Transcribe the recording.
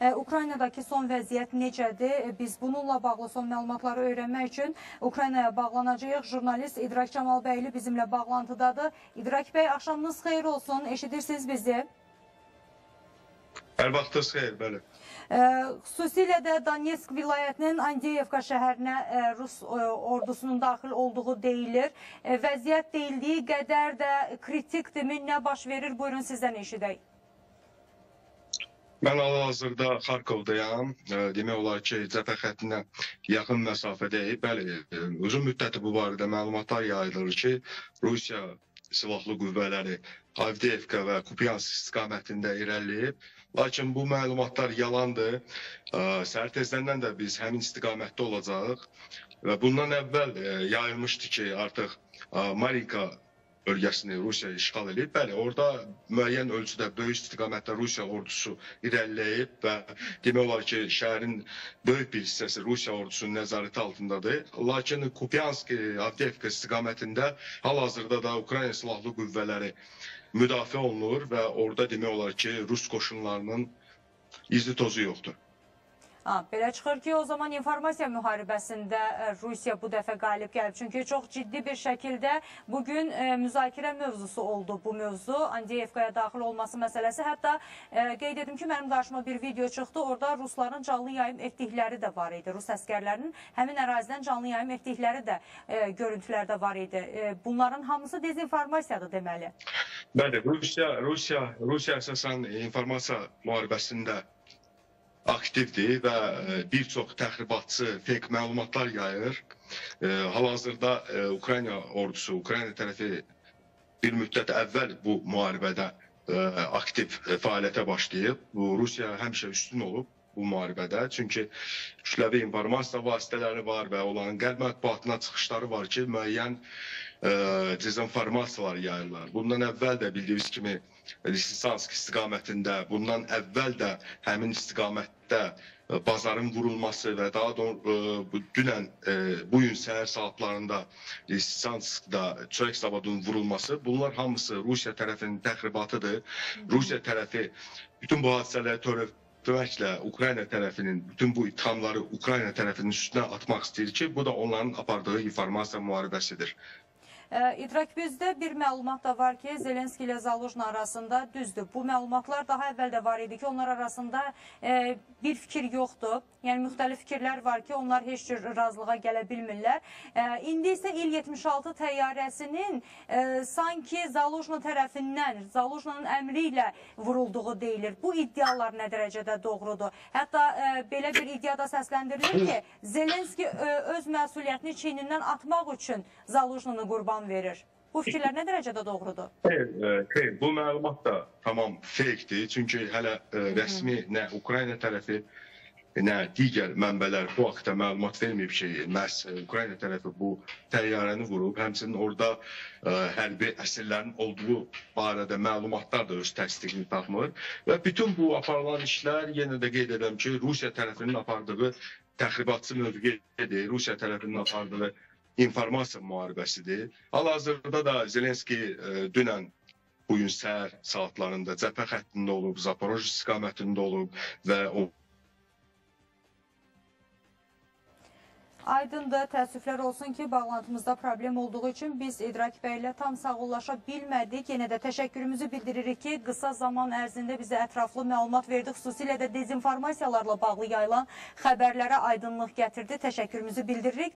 Ukraynadakı son vəziyyət necədir? Biz bununla bağlı son məlumatları öyrənmək üçün Ukraynaya bağlanacağıq. Jurnalist İdrak Camal bəyli bizimlə bağlantıdadır. İdrak bəy, axşamınız xeyir olsun. Eşidirsiniz bizi? Hər vaxtınız xeyir, bəli. E, Xüsusilə də Donetsk vilayətinin Andeyevka şəhərinə e, Rus e, ordusunun daxil olduğu deyilir. E, Vəziyyət deyildiyi qədər də kritikdirmi? Nə baş verir? Buyurun sizdən eşidək. Mən hal-hazırda Xarkovdayam. Demək olar ki, cəbhə xəttinə yaxın məsafədəyik. Bəli, uzun müddətdir bu barədə məlumatlar yayılır ki, Rusiya silahlı qüvvələri Avdiyevka və Kupiansk istiqamətində irəliləyib. Lakin bu məlumatlar yalandır. Səhər tezdən də biz həmin istiqamətdə olacağıq. Və bundan əvvəl yayılmışdı ki, artıq Marinka bölgəsini Rusiya işğal edib. Bəli, orada müəyyən ölçüdə böyük istiqamətdə Rusiya ordusu irəliləyib və demək olar ki, şəhərin böyük bir hissəsi Rusiya ordusunun nəzarəti altındadır. Lakin Kupiansk, Avdiyevka istiqamətində hal-hazırda da Ukrayna silahlı qüvvələri müdafiə olunur və orada demək olar ki, Rus qoşunlarının izi tozu yoxdur. Ha, belə çıxır ki, o zaman informasiya müharibəsində e, Rusiya bu dəfə qalib gəlib. Çünki çox ciddi bir şəkildə bugün e, müzakirə mövzusu oldu bu mövzu. Andeyevkaya daxil olması məsələsi. Hətta e, qeyd edim ki, mənim qarşıma bir video çıxdı. Orada rusların canlı yayım etdikləri də var idi. Rus əskərlərinin həmin ərazidən canlı yayım etdikləri də e, görüntülərdə var idi. E, bunların hamısı dezinformasiyadır deməli. Bəli, Rusiya, Rusiya, Rusiya əsasən informasiya müharibəsində aktivdir və e, bir çox təxribatçı fake məlumatlar yayır. E, Hal-hazırda e, Ukrayna ordusu, Ukrayna tərəfi bir müddət əvvəl bu müharibədə aktiv fəaliyyətə başlayıb. Rusiya həmişə üstün olub bu müharibədə. Çünki kütləvi informasiya vasitələri var və onların qərb mətbuatına çıxışları var ki, müəyyən e, dezinformasiyalar yayırlar. Bundan əvvəl də bildiyiniz kimi Lisansk istiqamətində, bundan əvvəl də həmin istiqamətdə e, bazarın vurulması və daha doğrusu bu dünən e, bu gün səhər saatlarında Lisanskda çörək zavodunun vurulması, bunlar hamısı Rusiya tərəfinin təxribatıdır. Rusiya tərəfi bütün bu hadisələri törə deməklə Ukrayna tərəfinin bütün bu ithamları Ukrayna tərəfinin üstünə atmaq istəyir ki, bu da onların apardığı informasiya müharibəsidir. İdrak bizdə bir məlumat da var ki, Zelenski ilə Zalujna arasında düzdür. Bu məlumatlar daha əvvəl də var idi ki, onlar arasında bir fikir yoxdur. Yəni müxtəlif fikirlər var ki, onlar heç cür razılığa gələ bilmirlər. İndi isə İl-76 təyyarəsinin sanki Zalujna tərəfindən, Zalujnanın əmri ilə vurulduğu deyilir. Bu iddialar nə dərəcədə doğrudur? Hətta belə bir iddia da səsləndirilir ki, Zelenski öz məsuliyyətini çiynindən atmaq üçün Zalujnanı qurban verir. Bu fikirlər nə dərəcədə doğrudur? Xeyr, e, xeyr, bu məlumat da tamam fake-dir. Çünki hələ e, rəsmi nə Ukrayna tərəfi nə digər mənbələr bu haqda məlumat verməyib ki, məhz e, Ukrayna tərəfi bu təyyarəni vurub, həmçinin orada ə, hərbi əsirlərin olduğu barədə məlumatlar da öz təsdiqini tapmır və bütün bu aparılan işlər yenə də qeyd edirəm ki, Rusiya tərəfinin apardığı təxribatçı mövqedir, Rusiya tərəfinin apardığı informasiya müharibəsidir. Hal-hazırda da Zelenski ə, dünən bu gün səhər saatlarında cəbhə xəttində olub, Zaporoj istiqamətində olub və o Aydındır, təəssüflər olsun ki, bağlantımızda problem olduğu üçün biz İdrak bəylə tam sağollaşa bilmədik. Yenə də təşəkkürümüzü bildiririk ki, qısa zaman ərzində bizə ətraflı məlumat verdi. Xüsusilə də dezinformasiyalarla bağlı yayılan xəbərlərə aydınlıq gətirdi. Təşəkkürümüzü bildiririk.